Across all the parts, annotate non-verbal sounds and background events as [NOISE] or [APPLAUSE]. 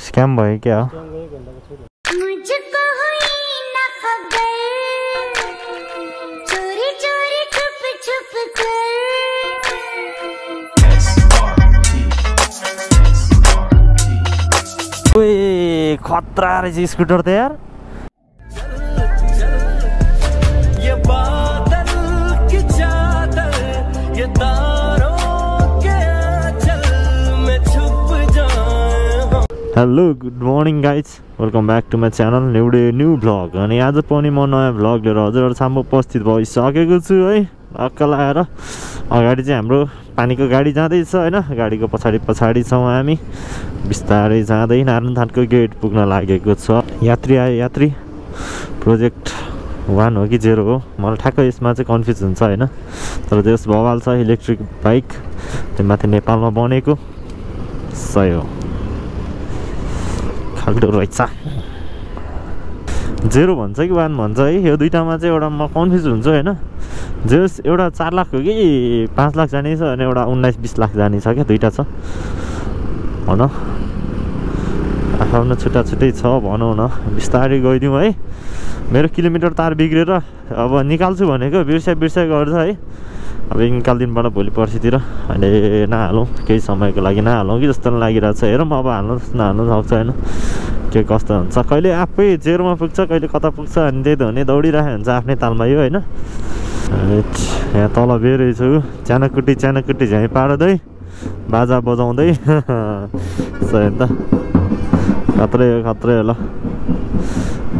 Scam भयो क्या खतरा रहेछ स्कुटर त यार hello good morning guys welcome back to my channel एउटा न्यू भ्लग अनि आज पनि म नयाँ भ्लग लिएर हजुरहरूसम्म उपस्थित भइसकेको छु है। टक्क लगाएर अगाडि चाहिँ हाम्रो पानीको गाडी जाँदैछ होइन। गाडीको पछाडि पछाडि छौँ हामी। बिस्तारै जाँदै नारायणथानको गेट पुग्न लागेको छ। यात्री आयो यात्री। प्रोजेक्ट वान हो कि जेरो हो? मलाई ठ्याक्क यसमा चाहिँ कन्फ्युज हुन्छ होइन। तर त्यस भवाल छ इलेक्ट्रिक बाइक। त्यो माथि नेपालमा बनेको। सही हो। खाल्टो रहेछ। जेरो भन्छ कि वान भन्छ? है यो दुइटामा चाहिँ एउटा म कन्फ्युज हुन्छु होइन? जेरोस एउटा चार लाख हो कि? पाँच लाख जाने छ अनि एउटा उन्नाइस बिस लाख जाने छ क्या? दुइटा छ। भन। आफ्नो छुट्टा छुट्टै छ भनौँ न बिस्तारै गइदिउँ है। मेरो किलोमिटर तार बिग्रेर अब निकाल्छु भनेको बिर्सा बिर्सा गर्छ है। अब निकालिदिनुबाट भोलि पर्सितिर अहिले नहालौँ केही समयको लागि नहालौँ कि जस्तो लागिरहेको छ। हेरौँ अब हाल्नु नहाल्नु सक्छ होइन। के कस्तो हुन्छ? कहिले आफै जेरोमा पुग्छ कहिले कता पुग्छ अनि त्यही त हो नि दौडिरहेको हुन्छ आफ्नै तालमा यो होइन। यहाँ तल बेरै छु। च्यानाकुटी च्यानाकुटी झ्याइ पार्दै बाजा बजाउँदै। [LAUGHS] सही त। खत्रै हो खत्रै हो ल।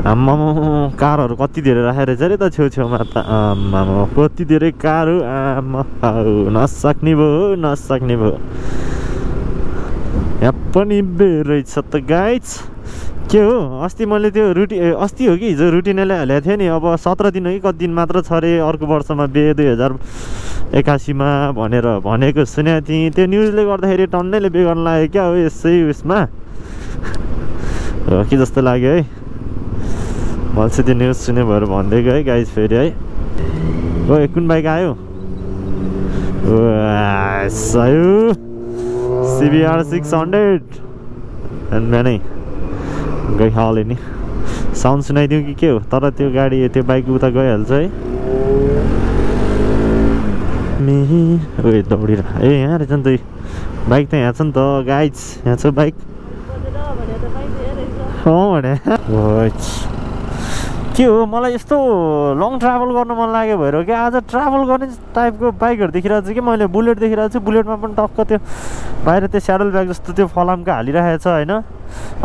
आम्मामा कारहरू कति धेरै राखेर रहेछ अरे त छेउछेउमा त आम्मामा कति धेरै कार हो आम्मा हौ, नसक्ने भयो नसक्ने भयो यहाँ पनि रहेछ त गाइज के हो? अस्ति मैले त्यो रुटि अस्ति हो कि हिजो रुटिनै ल्याइहालेको थिएँ नि अब सत्र दिन हो कि कति दिन मात्र छ अरे अर्को वर्षमा बे दुई हजार एकासीमा भनेर भनेको सुनेको थिएँ। त्यो न्युजले गर्दाखेरि टन्नैले बे गर्न लाग्यो क्या हो यसै उयसमा हो कि जस्तो लाग्यो है। चाहिँ त्यो न्युज सुने भएर भनिदिएको है गाइज फेरि है। ओ कुन बाइक आयो? सयो सिबिआर सिक्स हन्ड्रेड बिहानै गइहाल्यो नि साउन्ड सुनाइदिउँ कि के हो? तर त्यो गाडी त्यो बाइक उता गइहाल्छ है। उयो दौडिरह। ए यहाँ रहेछ नि त बाइक त यहाँ छ नि त। गाइज यहाँ छ बाइक अँ भने। के हो? मलाई यस्तो लङ ट्राभल गर्न मन लाग्यो भएर क्या आज ट्राभल गर्ने टाइपको बाइकहरू देखिरहेको छु कि? मैले बुलेट देखिरहेको छु। बुलेटमा पनि टक्क त्यो बाहिर त्यो स्याडल ब्याग जस्तो त्यो फलामको हालिरहेको छ होइन?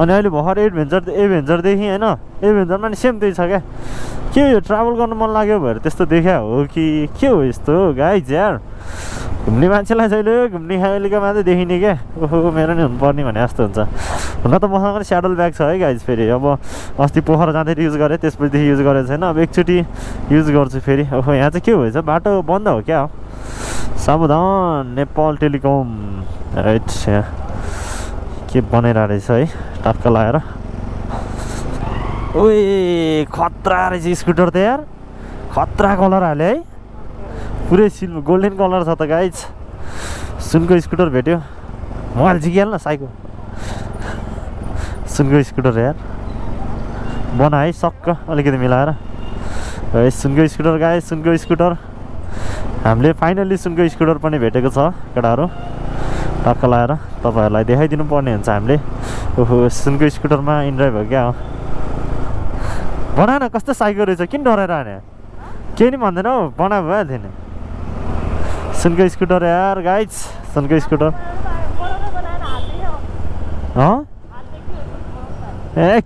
अनि अहिले भर्खर एडभेन्चर एभेन्चरदेखि होइन? एभेन्चरमा नि सेम त्यही छ क्या। के हो यो? ट्राभल गर्नु मन लाग्यो भएर त्यस्तो देखा हो कि? के हो यस्तो? गाइज यार। घुम्ने मान्छेलाई जहिले घुम्ने खाइलेको मात्रै देखिने क्या ओहो मेरो नि हुनुपर्ने भने जस्तो हुन्छ। हुन त मसँग पनि स्याडल ब्याग छ है गाइज फेरि। अब अस्ति पोखरा जाँदाखेरि युज गरेँ त्यसपछिदेखि युज गरेको छैन। अब एकचोटि युज गर्छु फेरि। ओहो यहाँ चाहिँ के भएछ? बाटो बन्द हो क्या? हो सावधान नेपाल टेलिकम। राइट यहाँ। के बनाइरहेको रहेछ है? टक्क लगाएर। ओए खतरा रहेछ स्कुटर त यार। खतरा कलर हाल्यो है। पुरै सिल्भर गोल्डन कलर छ त गाइज सुनको स्कुटर भेट्यो। मोबाइल झिकिहाल्न साइको। सुनको स्कुटर यार। बना है सक्क अलिकति मिलाएर। है सुनको स्कुटर गाए सुनको स्कुटर। हामीले फाइनल्ली सुनको स्कुटर पनि भेटेको छ केटाहरू। टक्क लगाएर तपाईँहरूलाई देखाइदिनु पर्ने हुन्छ हामीले। ओहो सुनको स्कुटरमा इन्ड्राइभ हो क्या बना न कस्तो साइको रहेछ किन डराएर हाने केही नि भन्दैन हौ बना भइहाल्थ्यो थिएन सुनको स्कुटर यार गाइज सुनको स्कुटर ए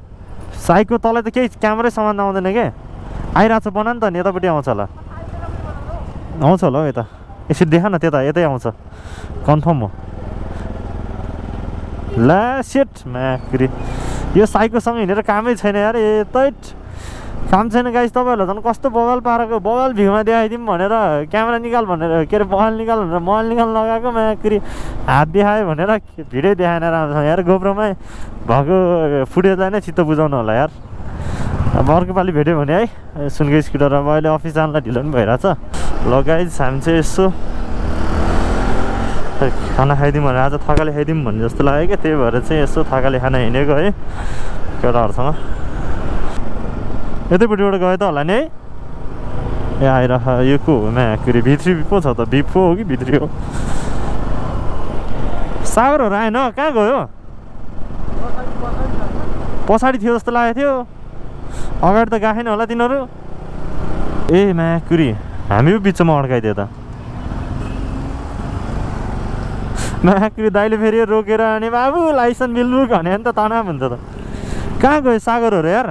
साइकको तलै त केही क्यामेरै सामान आउँदैन के? आइरहेको छ बना नि त नि यतापट्टि आउँछ होला। आउँछ होला हौ यता। यसरी देखा न त्यता यतै आउँछ। कन्फर्म हो। ला सेट म्याक्री यो साइकोसँग हिँडेर कामै छैन यार यतै। काम छैन गाइस तपाईँहरूलाई झन् कस्तो बवाल पारेको? बवाल भ्यूमा देखाइदिउँ भनेर क्यामेरा निकाल भनेर के अरे मोबाइल निकाल भनेर मोबाइल निकाल्नु लगाएको म्याक्री। हात देखायो भनेर भिडियो देखाएन राम्रोसँग। यार गोप्रोमै भएको फुटेजलाई नै चित्त बुझाउनु होला यार। अब अर्को पालि भेट्यो भने है सुनको स्कुटर। अब अहिले अफिस जानलाई ढिलो पनि भइरहेछ। ल गाइज हामी चाहिँ यसो खाना खाइदिउँ भने आज थकाली खाइदिउँ भन्ने जस्तो लाग्यो क्या। त्यही भएर चाहिँ यसो थकाली खाना हिँडेको है केटाहरूसँग। यतैपट्टिबाट गयो त होला नि है ए आइरह यो को हो म्याकुरी भित्री पो छ त भिपो हो कि भित्री हो सागरहरू आएन कहाँ गयो पछाडि थियो जस्तो लागेको थियो अगाडि त गएन होला तिनीहरू ए म्याकुरी हामी पो बिचमा अड्काइदियो त म्याकुरी दाइले फेरि रोकेर अनि बाबु लाइसेन्स बिल्बु भने नि त तनाव हुन्छ त कहाँ गयो सागरहरू यार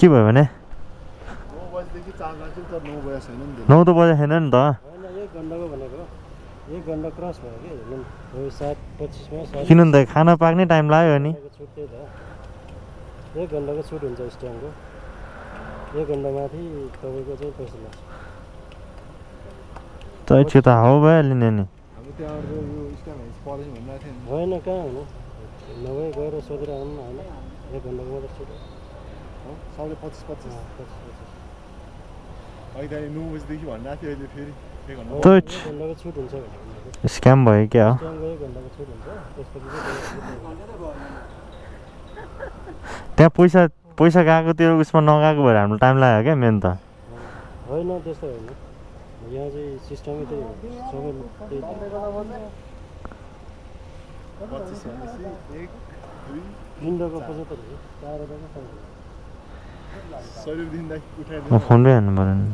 के भयो भने नौ त बजे छैन नि त होइन किन त खाना पाक्ने टाइम लाग्यो नि एक घन्टाको छुट हुन्छ स्ट्यान्डको एक घन्टा माथि तपाईँको चाहिँ पैसा लाग्छ त हाउ भइहाल्यो नि अनि हाम्रो त्यहाँबाट यो स्ट्यान्ड परेछ भनिरहेको थियो नि भएन कहाँ हुनु नभए गएर सोधेर आउनु होइन एक घन्टाको मात्रै छुट साढे पच्चिस पच्चिस अँ, पच्चिस पच्चिस अहिले त्यहाँनिर नौ बजीदेखि थियो अहिले फेरि एक घन्टा छुट हुन्छ स्क्याम भयो क्या हो त्यहाँ पैसा पैसा गएको त्यो उसमा नगएको भएर हाम्रो टाइम लाग्यो क्या मेन त होइन त्यस्तो होइन यहाँ चाहिँ सिस्टमै त्यही हो सबै विन्डोको पचहत्तर हो चार हजार कहाँ सय रुपियाँदेखि म फोनमै हान्नु पऱ्यो नि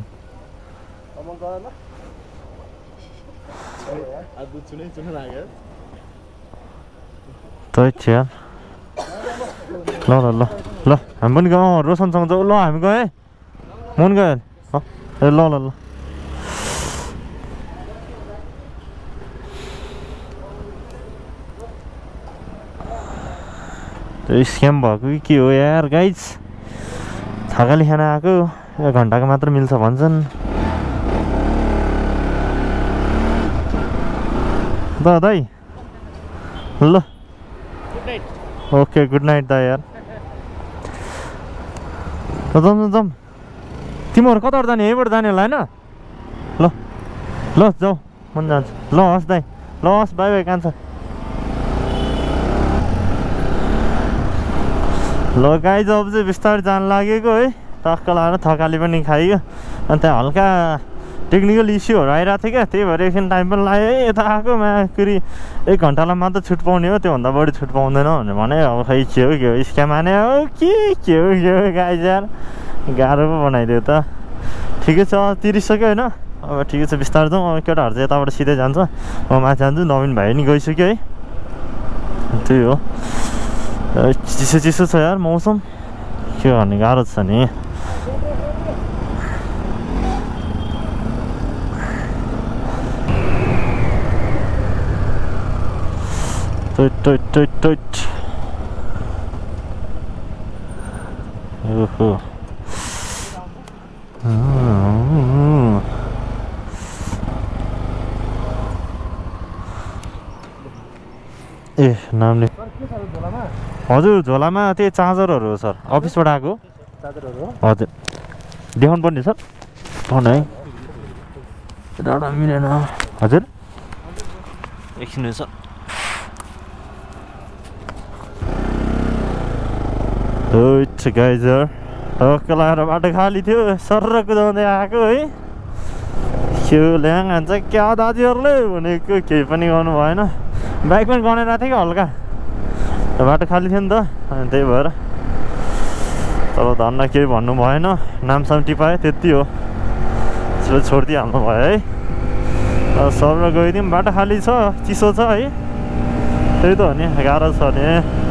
त छिया ल ल ल ल हामी पनि गयौँ रोशनसँग जाउँ ल हामी है म पनि अँ, ए ल ल ल त्यो स्क्याम भएको कि के हो यार गाइज थकाली खाना आएको एक घन्टाको मात्र मिल्छ भन्छन्। द दाइ ल। ओके गुड नाइट दा यार। ल जाउँ जाउँ जाउँ तिमीहरू कताबाट जाने? यहीँबाट जाने होला होइन? ल। ल जाऊ। म पनि जान्छु। ल हस् दाइ ल हस् बाई बाई कान्छ। ल गाई अब चाहिँ बिस्तारै जानु लागेको है। टक्क लगाएर थकाली पनि खाइयो। अनि त्यहाँ हल्का टेक्निकल इस्युहरू आइरहेको थियो क्या। त्यही भएर एकछिन टाइम पनि लाग्यो। है यता आएको माकुरी एक घन्टालाई मात्र छुट पाउने हो। त्योभन्दा बढी छुट पाउँदैन भनेर भने अब खै के हो के हो? स्क्याम हाने हो के के हो के हो? गाई यार गाह्रो पो बनाइदियो त। ठिकै छ तिरिसक्यो होइन। अब ठिकै छ बिस्तारै जाउँ। अब केटाहरू चाहिँ यताबाट सिधै जान्छ। म माथि जान्छु। नवीन भाइ नि गइसक्यो है। त्यही हो। चिसो चिसो छ यार मौसम के गर्ने गाह्रो छ नि ओहो। ए नामले हजुर झोलामा त्यही चार्जरहरू हो सर। अफिसबाट आएको हजुर। देखाउनु पर्ने सर? फोन है। एउटा मिलेन। हजुर। एकछिन सर गाइजर टक्क लगाएर बाटो खाली थियो सर्र कुदाउँदै आएको है। त्यो ल्याङ हान्छ क्या दाजुहरूले भनेको केही पनि गर्नु भएन। बाइक पनि गनेर थियो कि हल्का? बाटो खाली थियो नि त? अनि त्यही भएर। तर धन्न केही भन्नु भएन। नामसाम टिपायो त्यति हो। त्यसपछि छोडिदिइहाल्नु भयो है। सर गइदिउँ। बाटो खाली छ चिसो छ है। त्यही त हो नि गाह्रो छ नि।